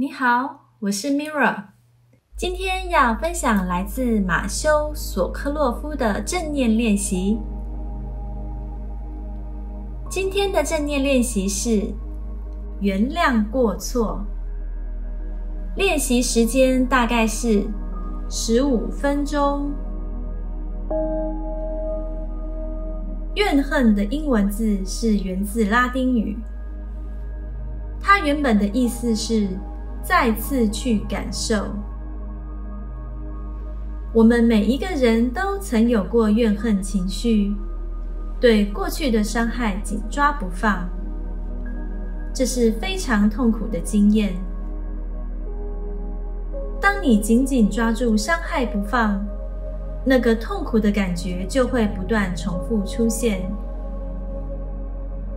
你好，我是 Mira，今天要分享来自马修·索科洛夫的正念练习。今天的正念练习是原谅过错。练习时间大概是十五分钟。怨恨的英文字是源自拉丁语，它原本的意思是。再次去感受，我们每一个人都曾有过怨恨情绪，对过去的伤害紧抓不放，这是非常痛苦的经验。当你紧紧抓住伤害不放，那个痛苦的感觉就会不断重复出现。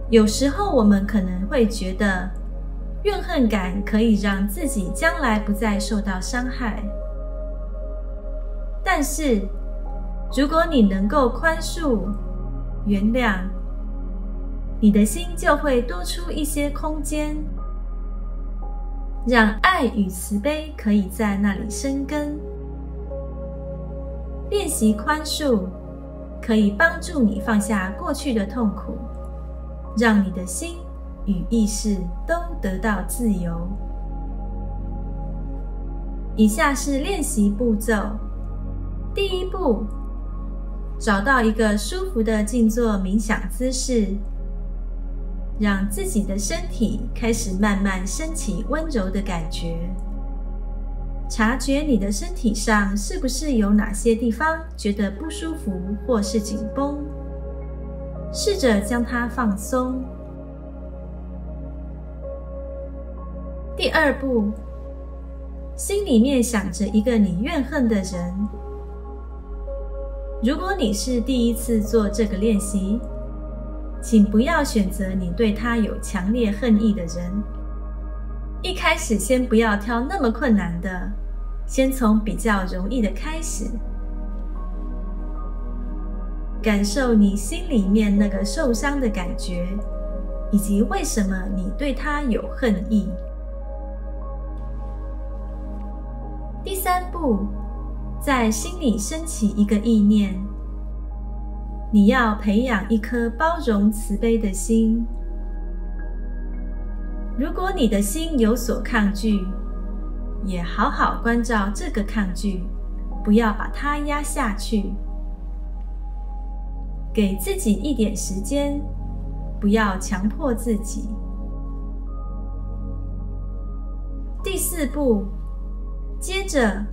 有时候我们可能会觉得。怨恨感可以让自己将来不再受到伤害，但是如果你能够宽恕、原谅，你的心就会多出一些空间，让爱与慈悲可以在那里生根。练习宽恕，可以帮助你放下过去的痛苦，让你的心。与意识都得到自由。以下是练习步骤：第一步，找到一个舒服的静坐冥想姿势，让自己的身体开始慢慢升起温柔的感觉。察觉你的身体上是不是有哪些地方觉得不舒服或是紧绷，试着将它放松。第二步，心里面想着一个你怨恨的人。如果你是第一次做这个练习，请不要选择你对他有强烈恨意的人。一开始先不要挑那么困难的，先从比较容易的开始，感受你心里面那个受伤的感觉，以及为什么你对他有恨意。第三步，在心里升起一个意念：你要培养一颗包容慈悲的心。如果你的心有所抗拒，也好好关照这个抗拒，不要把它压下去。给自己一点时间，不要强迫自己。第四步。接着，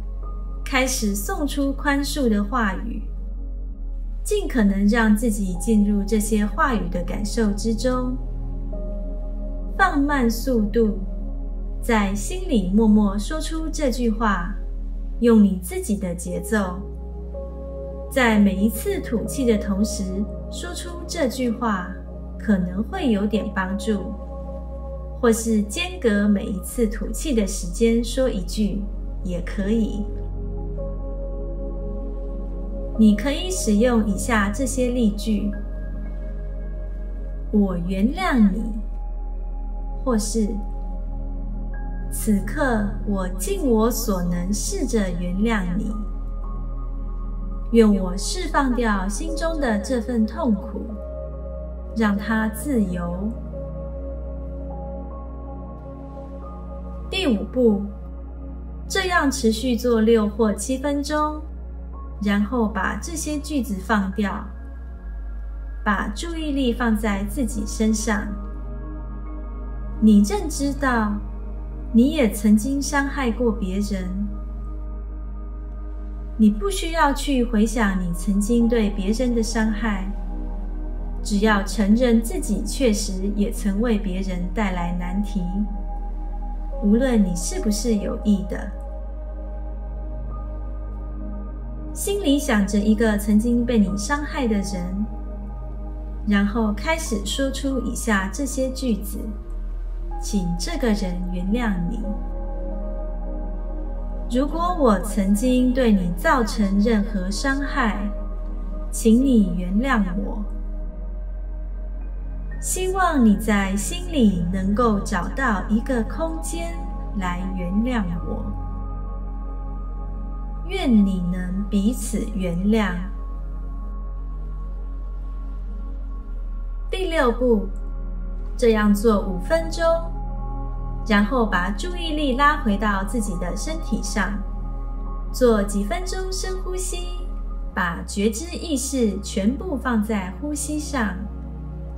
开始送出宽恕的话语，尽可能让自己进入这些话语的感受之中，放慢速度，在心里默默说出这句话，用你自己的节奏，在每一次吐气的同时说出这句话，可能会有点帮助，或是间隔每一次吐气的时间说一句。也可以，你可以使用以下这些例句：“我原谅你”，或是“此刻我尽我所能试着原谅你”，愿我释放掉心中的这份痛苦，让它自由。第五步。这样持续做六或七分钟，然后把这些句子放掉，把注意力放在自己身上。你正知道，你也曾经伤害过别人。你不需要去回想你曾经对别人的伤害，只要承认自己确实也曾为别人带来难题。无论你是不是有意的，心里想着一个曾经被你伤害的人，然后开始说出以下这些句子，请这个人原谅你。如果我曾经对你造成任何伤害，请你原谅我。希望你在心里能够找到一个空间，来原谅我。愿你能彼此原谅。第六步，这样做五分钟，然后把注意力拉回到自己的身体上，做几分钟深呼吸，把觉知意识全部放在呼吸上，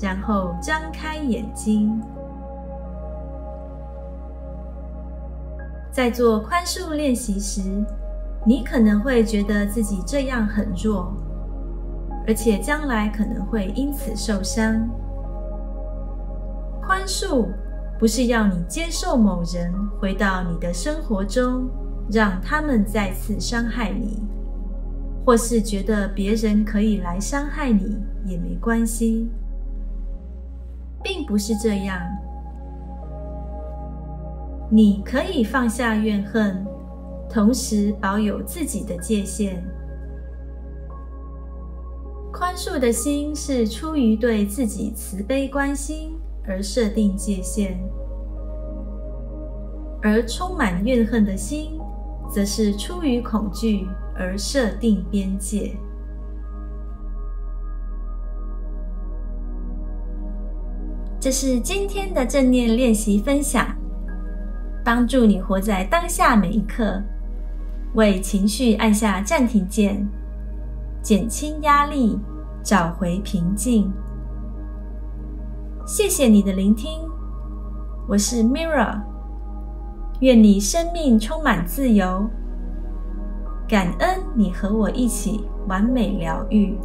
然后张开眼睛。在做宽恕练习时，你可能会觉得自己这样很弱。而且将来可能会因此受伤。宽恕不是要你接受某人回到你的生活中，让他们再次伤害你，或是觉得别人可以来伤害你也没关系，并不是这样。你可以放下怨恨，同时保有自己的界限。宽恕的心是出于对自己慈悲关心而设定界限，而充满怨恨的心则是出于恐惧而设定边界。这是今天的正念练习分享，帮助你活在当下每一刻，为情绪按下暂停键。减轻压力，找回平静。谢谢你的聆听，我是 Mira。愿你生命充满自由，感恩你和我一起完美疗愈。